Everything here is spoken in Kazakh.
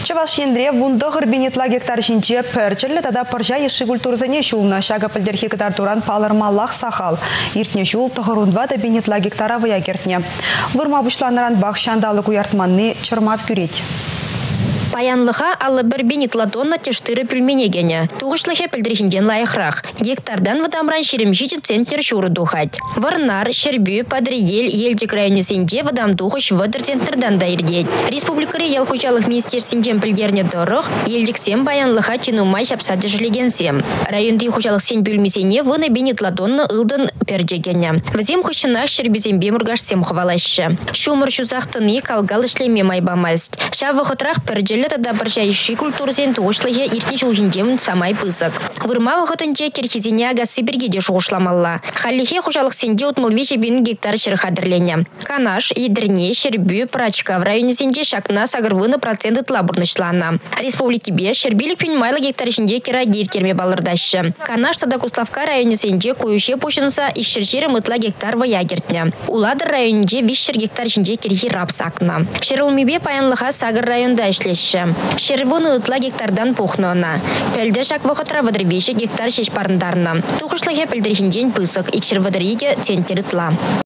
Чаваш ендре вундығыр бенетла гектар жинче пәрчірлі тада пыржа еші культурзіне шуылна шага пілдерхи кітар туран палырмаллах сахал. Иртне шуыл тұғырунва да бенетла гектара вая кертне. Вырма бұшланыран бақ шандалы куяртманны чырмав күрет. Паянлыха аллы бір бенит ладонна тештыры пельменегене. Туғышлыхе пілдірхінден лайықрақ. Гектардан вадамран шеремшичі центнер шуры духать. Варнар, Шербю, Падриел, Елдік районесенде вадам тухыш вадыр центрдан да ирдет. Республикари ел хучалық министерсенжен пілдерне дұрық, Елдік сем паянлыха чинумай шапсады жилеген сем. Районды хучалық сен бөлмесене вына бенит ладонны ылдын перджегене. Візем хучына Шербюзембе мұргаш сем хвалашы. Шумыр шузақтыны калгал ішлеме майбамаст. Шавы хотрах перджел Келі тада біржа иши культурсен туғышлығы иртне жылхиндем самай пызык. Вырма вақытынче керхизине агасы бергеде шуғышламалла. Халлихе хужалық сенде утмыл веше бин гектар шыр хадырлене. Канаш, Идірне, Шербю, Прачка в районе сенде шакна сагырвыны проценты тлабурнышлана. Республики бе Шербилік пен майлы гектар ішінде кера гертерме балырдашы. Канаш тада Куславка районе сенде куюше пушынса ишшершері мытла гектар вая гертне. Уладыр районде вишшер гектар ішінде керхи рапсакна. Шерылмебе паянлыға сагыр районда ішлеш Шервон Шервуны ытла гектардан пухнона. Пәлді шак вақытра вадрбеші гектар шеш парындарына. Тухышлығы пәлдірхінден пысық, икшір вадрыге центер ытла.